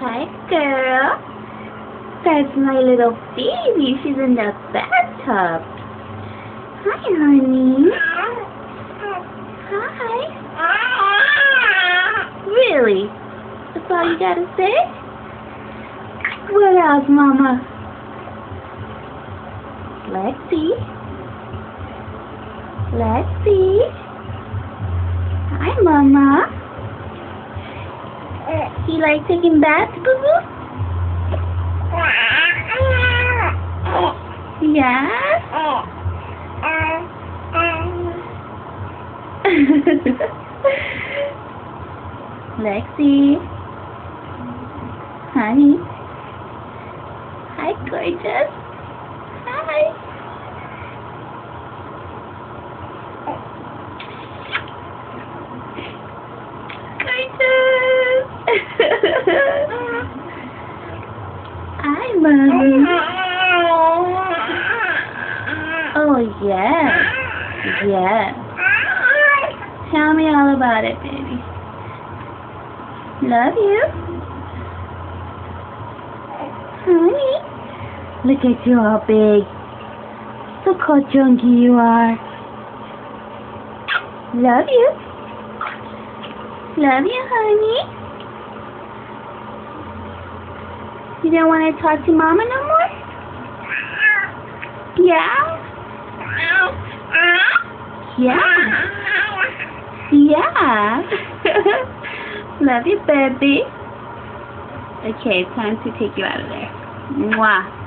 Hi, girl. That's my little baby. She's in the bathtub. Hi, honey. Hi. Really? That's all you gotta say? What else, Mama? Let's see. Let's see. Hi, Mama. You like taking baths, Boo Boo? Yes. Lexi. Honey. Hi, gorgeous. Hi. Gorgeous. Hi, Mommy. Oh, yes. Yes. Tell me all about it, baby. Love you. Honey. Look at you all big. Look how chunky you are. Love you. Love you, honey. You don't want to talk to Mama no more? Yeah? Yeah. Yeah. Love you, baby. Okay, time to take you out of there. Mwah.